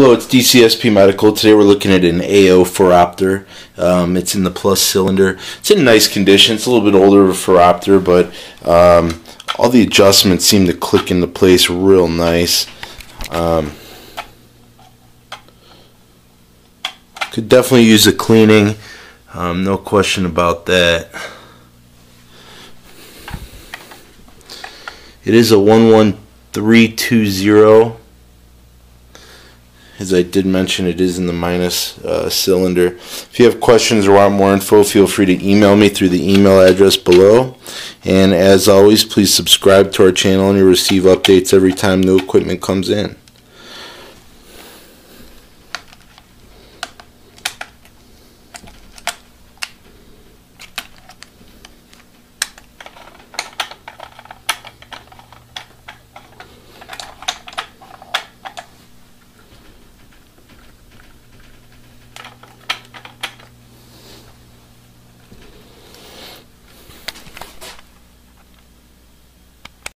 Hello, it's DCSP Medical. Today we're looking at an AO Phoropter. Um, it's in the plus cylinder. It's in nice condition. It's a little bit older of a Phoropter, but um, all the adjustments seem to click into place real nice. Um, could definitely use a cleaning. Um, no question about that. It is a 11320 as I did mention, it is in the minus uh, cylinder. If you have questions or want more info, feel free to email me through the email address below. And as always, please subscribe to our channel and you'll receive updates every time new equipment comes in.